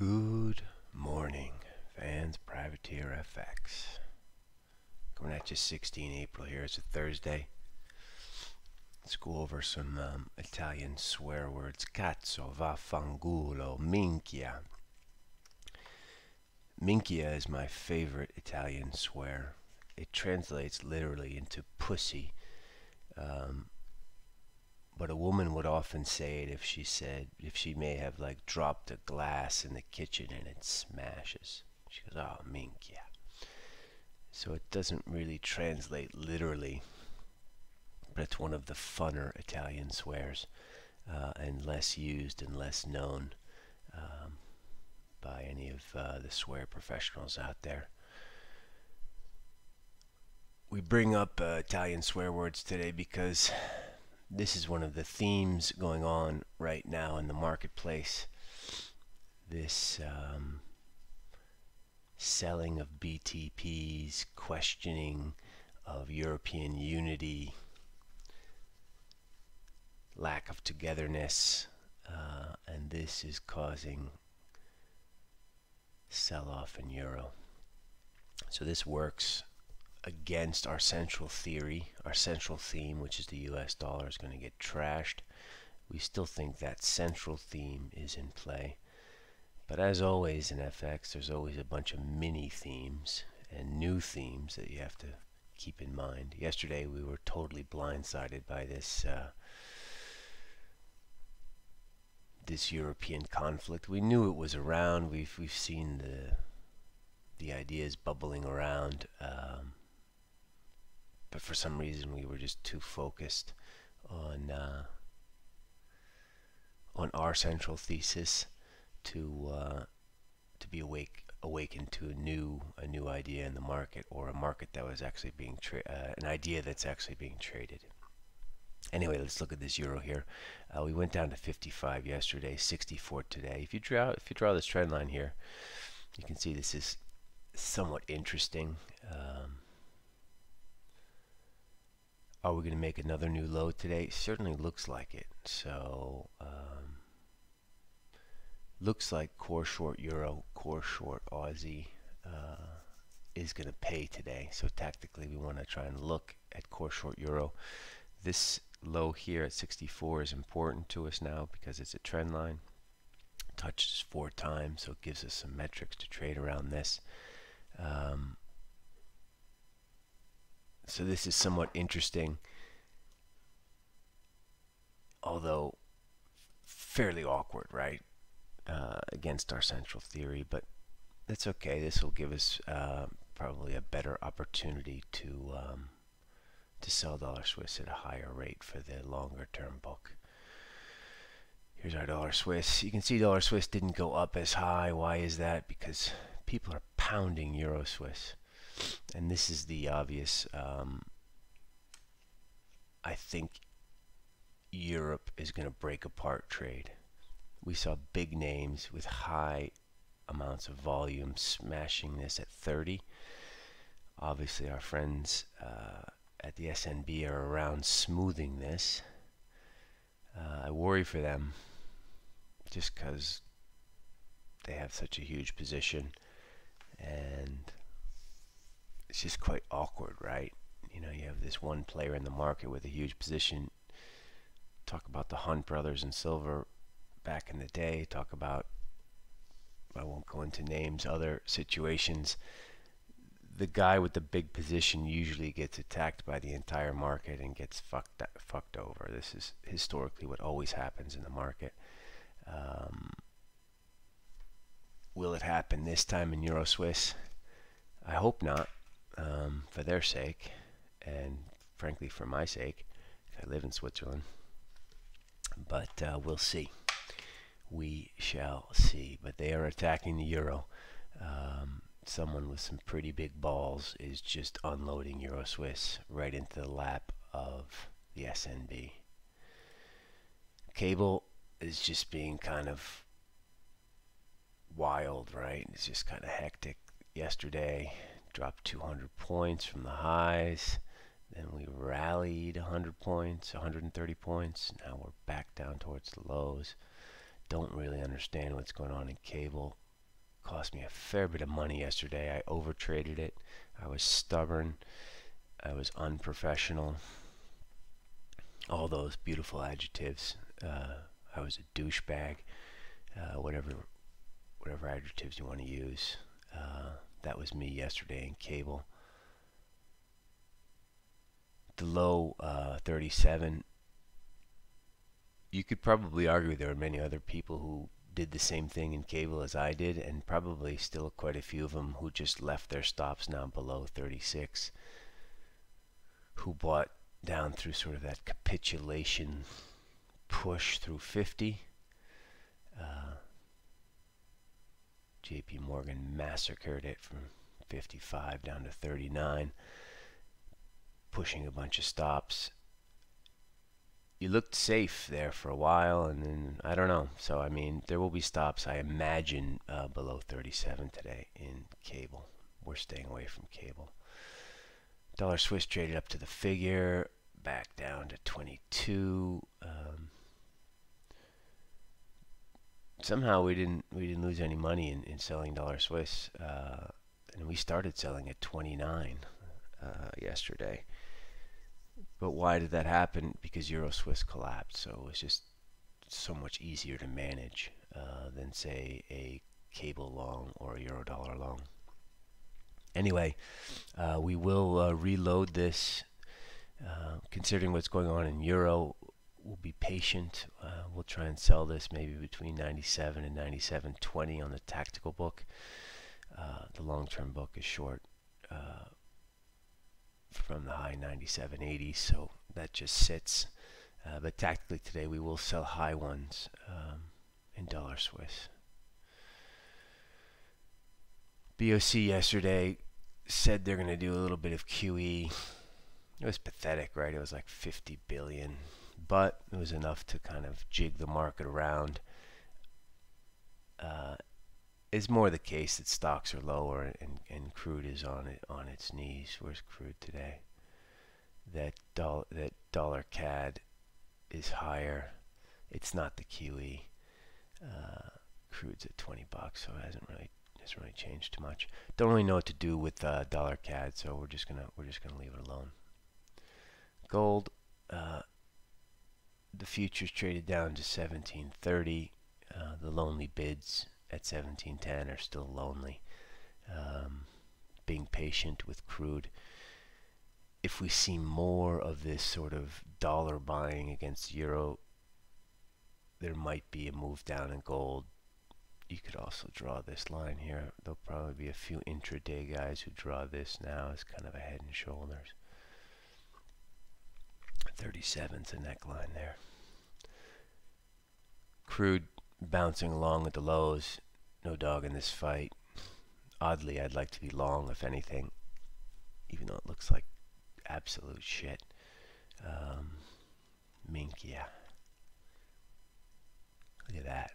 Good morning, fans. Privateer FX. Coming at you 16 April here. It's a Thursday. Let's go over some um, Italian swear words. Cazzo, vaffanculo, minchia. Minchia is my favorite Italian swear. It translates literally into pussy. Um, but a woman would often say it if she said if she may have like dropped a glass in the kitchen and it smashes. She goes oh minchia so it doesn't really translate literally but it's one of the funner Italian swears uh, and less used and less known um, by any of uh, the swear professionals out there. We bring up uh, Italian swear words today because this is one of the themes going on right now in the marketplace. This um, selling of BTPs, questioning of European unity, lack of togetherness, uh, and this is causing sell off in euro. So this works against our central theory, our central theme, which is the US dollar is going to get trashed. We still think that central theme is in play. But as always in FX, there's always a bunch of mini themes and new themes that you have to keep in mind. Yesterday we were totally blindsided by this uh, this European conflict. We knew it was around. We've we've seen the the ideas bubbling around. Um, but for some reason we were just too focused on uh, on our central thesis to uh, to be awake awakened to a new a new idea in the market or a market that was actually being uh, an idea that's actually being traded. Anyway, let's look at this euro here. Uh, we went down to 55 yesterday, 64 today. If you draw if you draw this trend line here, you can see this is somewhat interesting. Um, are we going to make another new low today? Certainly looks like it. So, um, looks like core short euro, core short Aussie uh, is going to pay today. So tactically, we want to try and look at core short euro. This low here at 64 is important to us now because it's a trend line. Touches four times, so it gives us some metrics to trade around this. Um, so this is somewhat interesting, although fairly awkward, right? Uh, against our central theory, but that's okay. This will give us uh, probably a better opportunity to um, to sell dollar Swiss at a higher rate for the longer term book. Here's our dollar Swiss. You can see dollar Swiss didn't go up as high. Why is that? Because people are pounding euro Swiss and this is the obvious um, I think Europe is going to break apart trade. We saw big names with high amounts of volume smashing this at 30. Obviously, our friends uh, at the SNB are around smoothing this. Uh, I worry for them just because they have such a huge position and it's just quite awkward, right? You know, you have this one player in the market with a huge position. Talk about the Hunt brothers and silver back in the day. Talk about, I won't go into names, other situations. The guy with the big position usually gets attacked by the entire market and gets fucked fucked over. This is historically what always happens in the market. Um, will it happen this time in Euro Swiss? I hope not um, for their sake, and frankly for my sake. I live in Switzerland. But uh, we'll see. We shall see. But they are attacking the euro. Um, someone with some pretty big balls is just unloading Euro Swiss right into the lap of the SNB. Cable is just being kind of wild, right? It's just kind of hectic yesterday dropped 200 points from the highs. Then we rallied 100 points, 130 points. Now we're back down towards the lows. Don't really understand what's going on in cable. cost me a fair bit of money yesterday. I overtraded it. I was stubborn. I was unprofessional. All those beautiful adjectives. Uh, I was a douchebag. Uh, whatever, whatever adjectives you want to use. Uh, that was me yesterday in cable. The low uh, 37. You could probably argue there are many other people who did the same thing in cable as I did, and probably still quite a few of them who just left their stops now below 36, who bought down through sort of that capitulation push through 50. JP Morgan massacred it from 55 down to 39, pushing a bunch of stops you looked safe there for a while, and then I don't know. So I mean, there will be stops. I imagine uh, below 37 today in cable. We're staying away from cable. Dollar Swiss traded up to the figure, back down to 22. Um, somehow we didn't we didn't lose any money in, in selling dollar Swiss, uh, and we started selling at 29 uh, yesterday. But why did that happen? Because Euro Swiss collapsed. So it was just so much easier to manage uh, than, say, a cable long or a euro dollar long. Anyway, uh, we will uh, reload this. Uh, considering what's going on in euro, we'll be patient. Uh, we'll try and sell this maybe between 97 and 97.20 on the tactical book. Uh, the long-term book is short from the high 97.80, so that just sits. Uh, but tactically today we will sell high ones um, in dollar Swiss. BOC yesterday said they're going to do a little bit of QE. It was pathetic, right? It was like 50 billion, but it was enough to kind of jig the market around. Uh, it's more the case that stocks are lower and, and crude is on it on its knees. Where's crude today? That dollar that dollar CAD is higher. It's not the QE. Uh, crude's at 20 bucks, so it hasn't really hasn't really changed too much. Don't really know what to do with uh, dollar CAD, so we're just gonna we're just gonna leave it alone. Gold, uh, the futures traded down to 1730. Uh, the lonely bids at 1710 are still lonely. Um, being patient with crude. If we see more of this sort of dollar buying against euro, there might be a move down in gold. You could also draw this line here. There'll probably be a few intraday guys who draw this now as kind of a head and shoulders. 37's a neckline there. Crude bouncing along at the lows. No dog in this fight. Oddly, I'd like to be long, if anything, even though it looks like absolute shit. Um, mink, yeah. Look at that.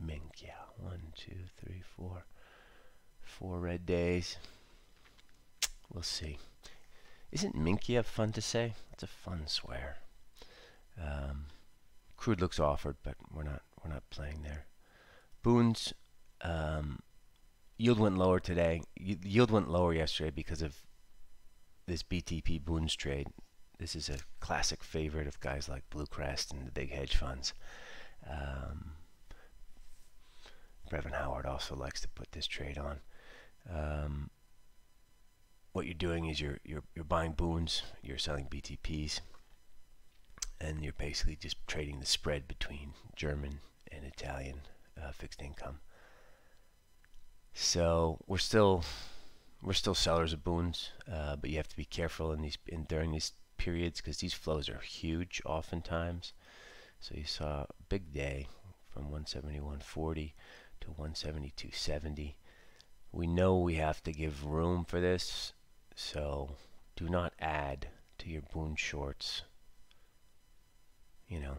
Mink, yeah. One, two, three, four. Four red days. We'll see. Isn't Minchia fun to say? It's a fun swear. Um, crude looks offered, but we're not we're not playing there. Bunds um, yield went lower today. Yield went lower yesterday because of this BTP Bunds trade. This is a classic favorite of guys like Bluecrest and the big hedge funds. Um, Brevan Howard also likes to put this trade on. Um, what you're doing is you're you're you're buying Bunds, you're selling BTPs, and you're basically just trading the spread between German and Italian uh, fixed income. So we're still we're still sellers of Bunds, uh, but you have to be careful in these in during these periods because these flows are huge oftentimes. So you saw a big day from 171.40 to 172.70. We know we have to give room for this, so do not add to your Bund shorts. You know,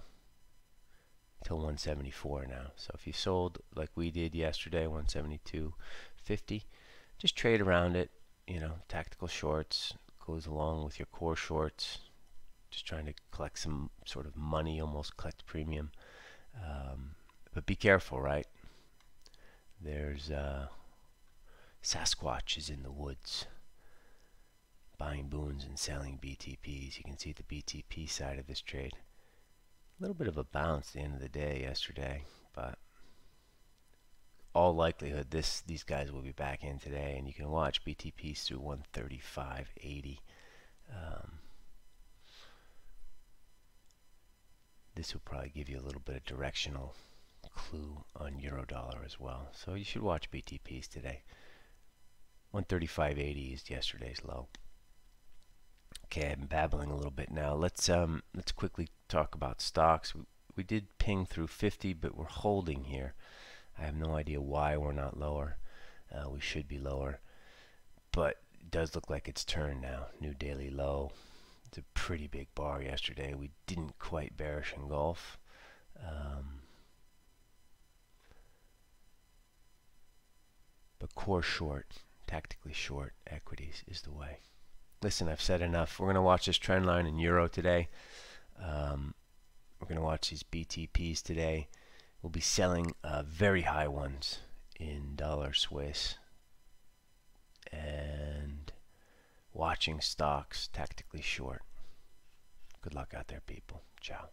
till 174 now. So if you sold like we did yesterday, 172.50, just trade around it. You know, tactical shorts goes along with your core shorts. Just trying to collect some sort of money, almost collect premium. Um, but be careful, right? There's uh, Sasquatch is in the woods buying Bunds and selling BTPs. You can see the BTP side of this trade. A little bit of a bounce at the end of the day yesterday, but all likelihood this these guys will be back in today and you can watch BTPs through 135.80 um, this will probably give you a little bit of directional clue on euro dollar as well so you should watch BTPs today 135.80 is yesterday's low okay I'm babbling a little bit now let's um let's quickly talk about stocks we, we did ping through 50 but we're holding here I have no idea why we're not lower. Uh, we should be lower. But it does look like it's turned now. New daily low. It's a pretty big bar yesterday. We didn't quite bearish engulf. Um, but core short, tactically short equities is the way. Listen, I've said enough. We're going to watch this trend line in euro today. Um, we're going to watch these BTPs today. We'll be selling uh, very high ones in dollar Swiss and watching stocks tactically short. Good luck out there, people. Ciao.